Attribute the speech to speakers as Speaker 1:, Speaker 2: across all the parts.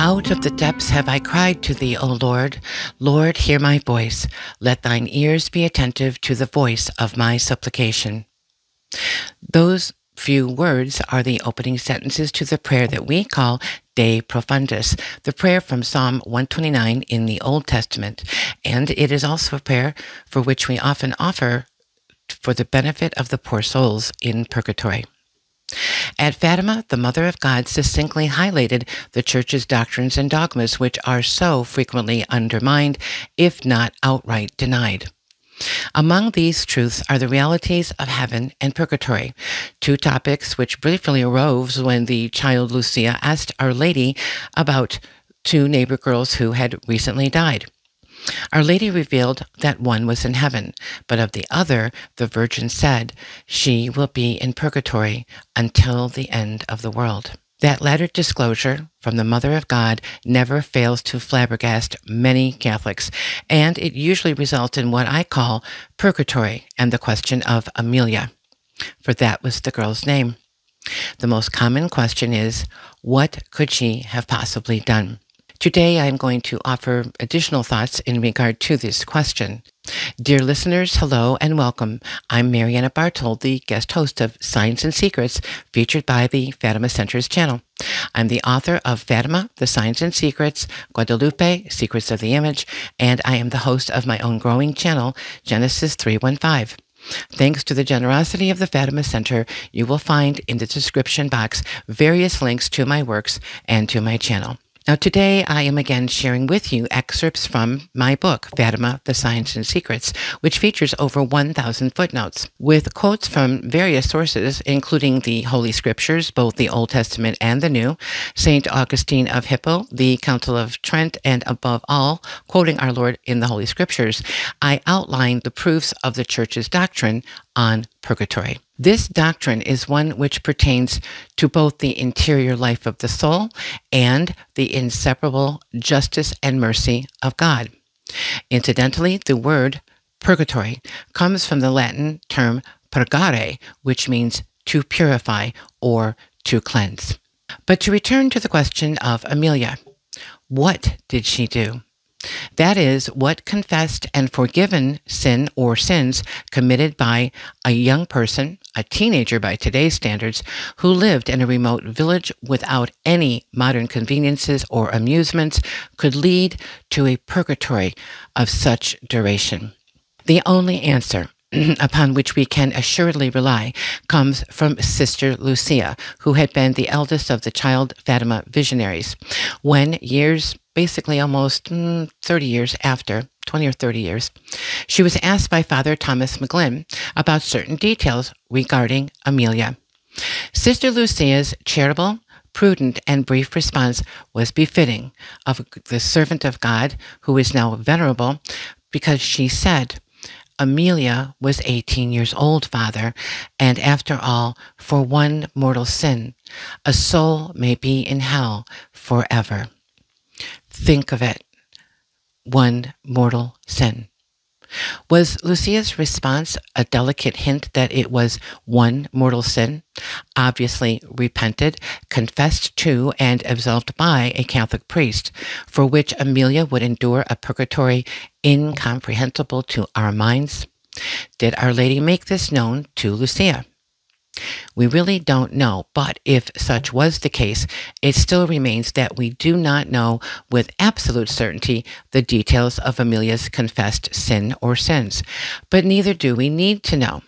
Speaker 1: Out of the depths have I cried to thee, O Lord. Lord, hear my voice. Let thine ears be attentive to the voice of my supplication. Those few words are the opening sentences to the prayer that we call De Profundis, the prayer from Psalm 129 in the Old Testament. And it is also a prayer for which we often offer for the benefit of the poor souls in purgatory. At Fatima, the Mother of God succinctly highlighted the Church's doctrines and dogmas, which are so frequently undermined, if not outright denied. Among these truths are the realities of heaven and purgatory, two topics which briefly arose when the child Lucia asked Our Lady about two neighbor girls who had recently died. Our Lady revealed that one was in heaven, but of the other, the Virgin said, She will be in purgatory until the end of the world. That latter disclosure from the Mother of God never fails to flabbergast many Catholics, and it usually results in what I call purgatory and the question of Amelia, for that was the girl's name. The most common question is, what could she have possibly done? Today, I'm going to offer additional thoughts in regard to this question. Dear listeners, hello and welcome. I'm Marianna Bartold, the guest host of Signs and Secrets, featured by the Fatima Center's channel. I'm the author of Fatima, The Signs and Secrets, Guadalupe, Secrets of the Image, and I am the host of my own growing channel, Genesis 315. Thanks to the generosity of the Fatima Center, you will find in the description box various links to my works and to my channel. Now, today I am again sharing with you excerpts from my book, Fatima, The Signs and Secrets, which features over 1,000 footnotes, with quotes from various sources, including the Holy Scriptures, both the Old Testament and the New, St. Augustine of Hippo, the Council of Trent, and above all, quoting our Lord in the Holy Scriptures, I outline the proofs of the Church's doctrine on purgatory. This doctrine is one which pertains to both the interior life of the soul and the inseparable justice and mercy of God. Incidentally, the word purgatory comes from the Latin term purgare, which means to purify or to cleanse. But to return to the question of Amelia, what did she do? That is, what confessed and forgiven sin or sins committed by a young person, a teenager by today's standards, who lived in a remote village without any modern conveniences or amusements could lead to a purgatory of such duration. The only answer upon which we can assuredly rely comes from Sister Lucia, who had been the eldest of the child Fatima visionaries. When years basically almost mm, 30 years after, 20 or 30 years, she was asked by Father Thomas McGlynn about certain details regarding Amelia. Sister Lucia's charitable, prudent, and brief response was befitting of the servant of God who is now venerable because she said, Amelia was 18 years old, Father, and after all, for one mortal sin, a soul may be in hell forever. Think of it. One mortal sin. Was Lucia's response a delicate hint that it was one mortal sin, obviously repented, confessed to, and absolved by a Catholic priest, for which Amelia would endure a purgatory incomprehensible to our minds? Did Our Lady make this known to Lucia? We really don't know, but if such was the case, it still remains that we do not know with absolute certainty the details of Amelia's confessed sin or sins, but neither do we need to know.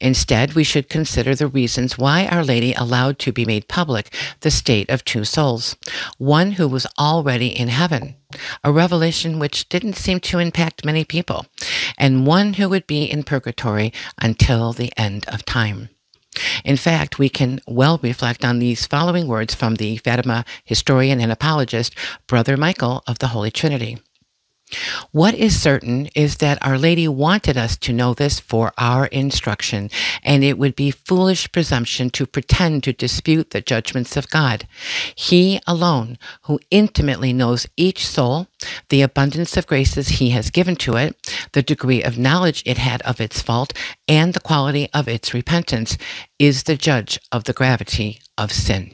Speaker 1: Instead, we should consider the reasons why Our Lady allowed to be made public the state of two souls, one who was already in heaven, a revelation which didn't seem to impact many people, and one who would be in purgatory until the end of time. In fact, we can well reflect on these following words from the Fatima historian and apologist, Brother Michael of the Holy Trinity. What is certain is that Our Lady wanted us to know this for our instruction, and it would be foolish presumption to pretend to dispute the judgments of God. He alone, who intimately knows each soul, the abundance of graces He has given to it, the degree of knowledge it had of its fault, and the quality of its repentance, is the judge of the gravity of sin.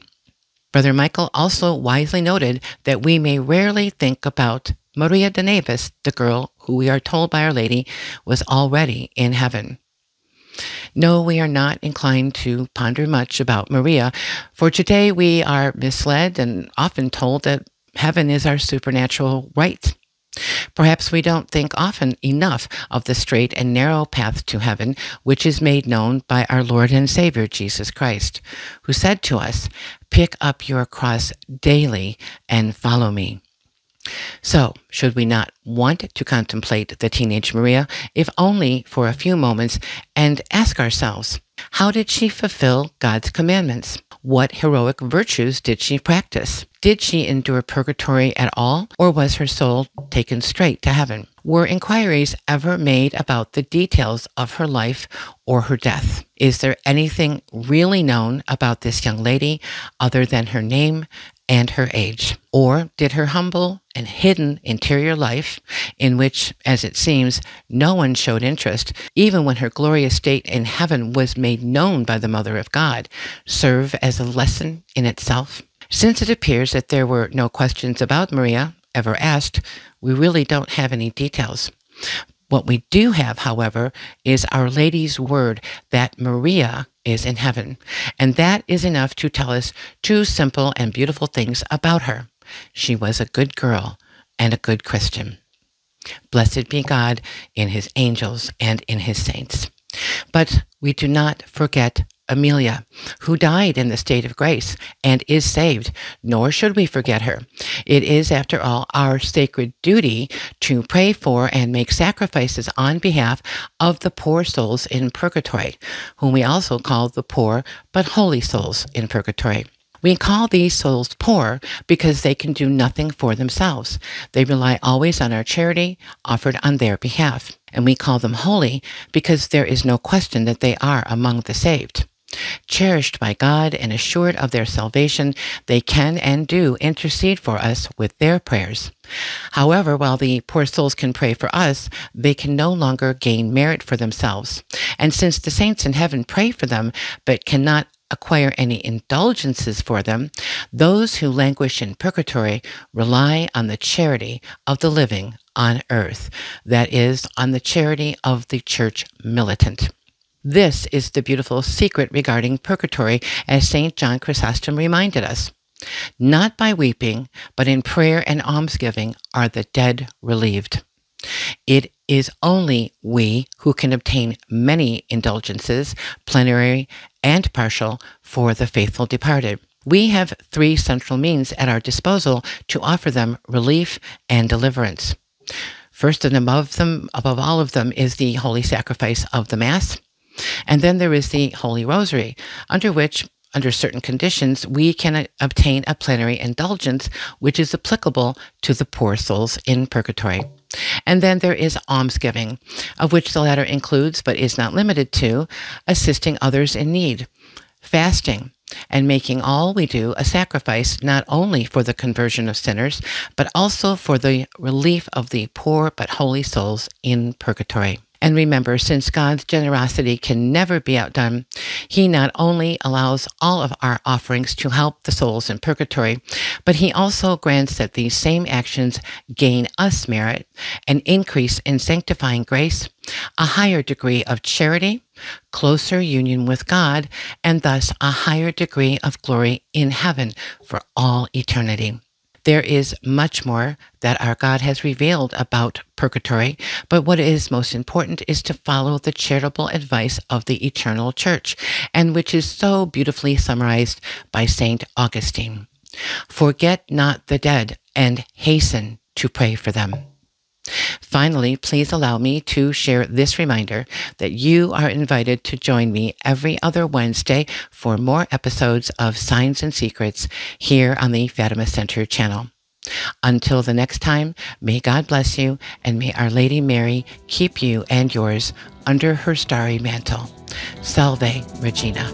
Speaker 1: Brother Michael also wisely noted that we may rarely think about Maria de Neves, the girl who we are told by Our Lady was already in heaven. No, we are not inclined to ponder much about Maria, for today we are misled and often told that heaven is our supernatural right. Perhaps we don't think often enough of the straight and narrow path to heaven, which is made known by our Lord and Savior Jesus Christ, who said to us, Pick up your cross daily and follow me. So, should we not want to contemplate the teenage Maria, if only for a few moments, and ask ourselves, how did she fulfill God's commandments? What heroic virtues did she practice? Did she endure purgatory at all, or was her soul taken straight to heaven? Were inquiries ever made about the details of her life or her death? Is there anything really known about this young lady other than her name and her age? Or did her humble and hidden interior life, in which, as it seems, no one showed interest, even when her glorious state in heaven was made known by the Mother of God, serve as a lesson in itself? Since it appears that there were no questions about Maria ever asked, we really don't have any details. What we do have, however, is Our Lady's word that Maria is in heaven. And that is enough to tell us two simple and beautiful things about her. She was a good girl and a good Christian. Blessed be God in his angels and in his saints. But we do not forget Amelia, who died in the state of grace and is saved, nor should we forget her. It is, after all, our sacred duty to pray for and make sacrifices on behalf of the poor souls in purgatory, whom we also call the poor but holy souls in purgatory. We call these souls poor because they can do nothing for themselves. They rely always on our charity offered on their behalf. And we call them holy because there is no question that they are among the saved. Cherished by God and assured of their salvation, they can and do intercede for us with their prayers. However, while the poor souls can pray for us, they can no longer gain merit for themselves. And since the saints in heaven pray for them, but cannot acquire any indulgences for them, those who languish in purgatory rely on the charity of the living on earth, that is, on the charity of the church militant. This is the beautiful secret regarding purgatory, as St. John Chrysostom reminded us. Not by weeping, but in prayer and almsgiving are the dead relieved. It is only we who can obtain many indulgences, plenary and partial, for the faithful departed. We have three central means at our disposal to offer them relief and deliverance. First and above them, above all of them, is the holy sacrifice of the Mass. And then there is the Holy Rosary, under which under certain conditions, we can obtain a plenary indulgence, which is applicable to the poor souls in purgatory. And then there is almsgiving, of which the latter includes, but is not limited to, assisting others in need, fasting, and making all we do a sacrifice not only for the conversion of sinners, but also for the relief of the poor but holy souls in purgatory. And remember, since God's generosity can never be outdone, He not only allows all of our offerings to help the souls in purgatory, but He also grants that these same actions gain us merit, an increase in sanctifying grace, a higher degree of charity, closer union with God, and thus a higher degree of glory in heaven for all eternity. There is much more that our God has revealed about purgatory, but what is most important is to follow the charitable advice of the eternal church, and which is so beautifully summarized by St. Augustine. Forget not the dead and hasten to pray for them. Finally, please allow me to share this reminder that you are invited to join me every other Wednesday for more episodes of Signs and Secrets here on the Fatima Center channel. Until the next time, may God bless you and may Our Lady Mary keep you and yours under her starry mantle. Salve Regina.